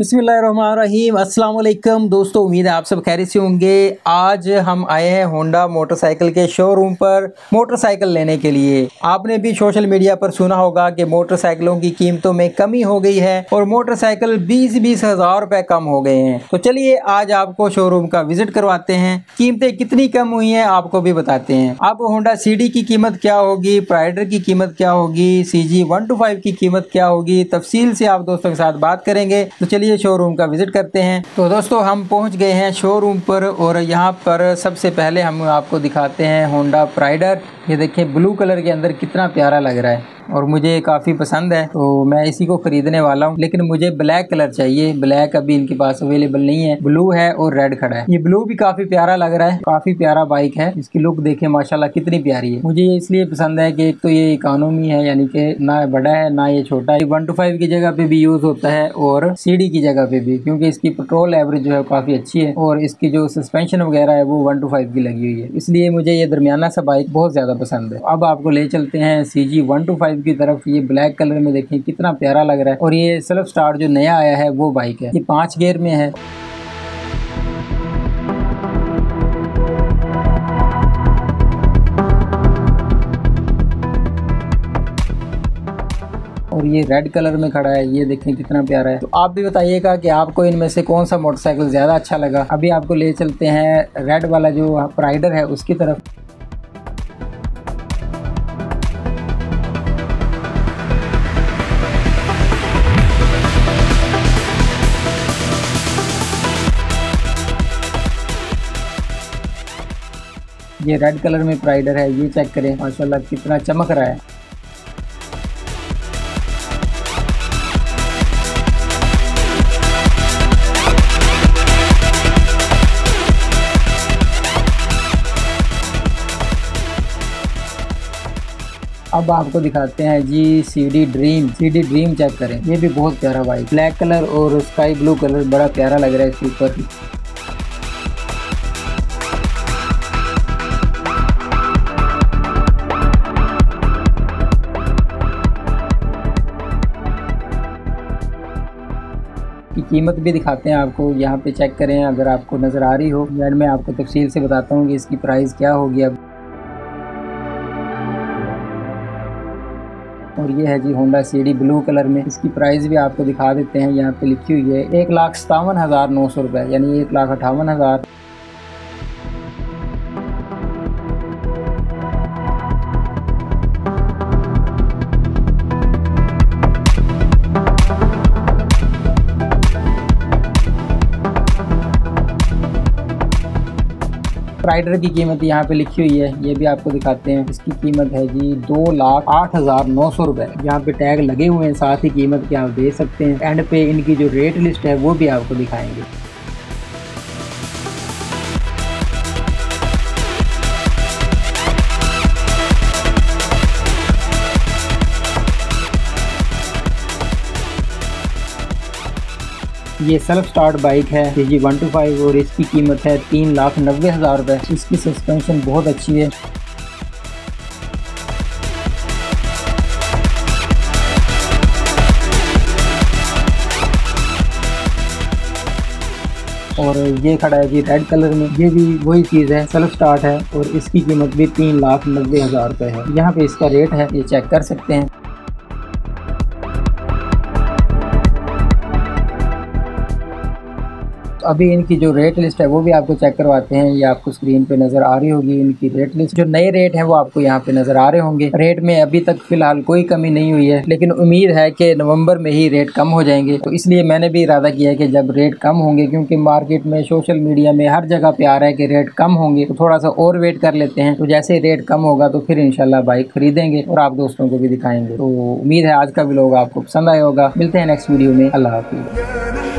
अस्सलाम वालेकुम दोस्तों, उम्मीद है आप सब खैर से होंगे। आज हम आए हैं होंडा मोटरसाइकिल के शोरूम पर मोटरसाइकिल लेने के लिए। आपने भी सोशल मीडिया पर सुना होगा कि मोटरसाइकिलों की कीमतों में कमी हो गई है और मोटरसाइकिल बीस बीस हज़ार रुपए कम हो गए हैं। तो चलिए, आज आपको शोरूम का विज़िट करवाते हैं। कीमतें कितनी कम हुई है, आपको भी बताते हैं। आपको होंडा सी की कीमत क्या होगी? प्राइडर की कीमत क्या होगी? सी जी की कीमत क्या होगी? तफसील से आप दोस्तों के साथ बात करेंगे। तो चलिए चलिए शोरूम का विज़िट करते हैं। तो दोस्तों, हम पहुँच गए हैं शोरूम पर और यहाँ पर सबसे पहले हम आपको दिखाते हैं होंडा प्राइडर ये देखें ब्लू कलर के अंदर कितना प्यारा लग रहा है। और मुझे काफ़ी पसंद है तो मैं इसी को ख़रीदने वाला हूँ। लेकिन मुझे ब्लैक कलर चाहिए। ब्लैक अभी इनके पास अवेलेबल नहीं है। ब्लू है और रेड खड़ा है। ये ब्लू भी काफ़ी प्यारा लग रहा है। काफ़ी प्यारा बाइक है। इसकी लुक देखे माशाल्लाह कितनी प्यारी है। मुझे इसलिए पसंद है कि एक तो ये इकोनॉमी है, यानी कि ना बड़ा है, ना ये छोटा है। वन टू फाइव की जगह पे भी यूज़ होता है और सीडी की जगह पे भी, क्योंकि इसकी पेट्रोल एवरेज जो है काफ़ी अच्छी है और इसकी जो सस्पेंशन वगैरह है वो वन टू फाइव की लगी हुई है। इसलिए मुझे ये दरमियाना सा बाइक बहुत ज़्यादा पसंद है। अब आपको ले चलते हैं C G one two five की तरफ़ ये ब्लैक कलर में देखें, कितना प्यारा लग रहा है। और ये सेल्फ स्टार्ट जो नया आया है, वो बाइक है। ये पाँच गेयर में है। और ये रेड कलर में खड़ा है, ये देखें कितना प्यारा है। तो आप भी बताइएगा कि आपको इनमें से कौन सा मोटरसाइकिल ज़्यादा अच्छा लगा। अभी आपको ले चलते हैं रेड वाला जो राइडर है, उसकी तरफ़। ये रेड कलर में प्राइडर है, ये चेक करें, माशाल्लाह कितना चमक रहा है। अब आपको दिखाते हैं जी C D dream C D dream check करें, ये भी बहुत प्यारा बाइक ब्लैक कलर और स्काई ब्लू कलर बड़ा प्यारा लग रहा है इसके ऊपर। की कीमत भी दिखाते हैं आपको। यहाँ पे चेक करें अगर आपको नज़र आ रही हो। यार मैं आपको तफसील से बताता हूँ कि इसकी प्राइस क्या होगी अब। और ये है जी होंडा सीडी ब्लू कलर में। इसकी प्राइस भी आपको दिखा देते हैं। यहाँ पे लिखी हुई है एक लाख सतावन हज़ार नौ सौ रुपए, यानी एक लाख अठावन हज़ार। राइडर की कीमत यहाँ पे लिखी हुई है, ये भी आपको दिखाते हैं। इसकी कीमत है जी दो लाख आठ हज़ार नौ सौ रुपए। यहाँ पे टैग लगे हुए हैं, साथ ही कीमत के आप दे सकते हैं। एंड पे इनकी जो रेट लिस्ट है, वो भी आपको दिखाएँगे। ये सेल्फ स्टार्ट बाइक है जी वन टू फाइव और इसकी कीमत है तीन लाख नब्बे हज़ार रुपये इसकी सस्पेंशन बहुत अच्छी है। और ये खड़ा है जी रेड कलर में। ये भी वही चीज़ है सेल्फ स्टार्ट है और इसकी कीमत भी तीन लाख नब्बे हज़ार रुपये है। यहाँ पे इसका रेट है, ये चेक कर सकते हैं। तो अभी इनकी जो रेट लिस्ट है, वो भी आपको चेक करवाते हैं। ये आपको स्क्रीन पे नज़र आ रही होगी, इनकी रेट लिस्ट जो नए रेट हैं, वो आपको यहाँ पे नज़र आ रहे होंगे। रेट में अभी तक फ़िलहाल कोई कमी नहीं हुई है, लेकिन उम्मीद है कि नवंबर में ही रेट कम हो जाएँगे। तो इसलिए मैंने भी इरादा किया है कि जब रेट कम होंगे, क्योंकि मार्केट में सोशल मीडिया में हर जगह पे आ रहा है कि रेट कम होंगे तो थोड़ा सा और वेट कर लेते हैं। तो जैसे रेट कम होगा तो फिर इनशाला बाइक खरीदेंगे और आप दोस्तों को भी दिखाएँगे। तो उम्मीद है आज का भी लोग आपको पसंद आया होगा। मिलते हैं नेक्स्ट वीडियो में। अल्लाह हाफिज़।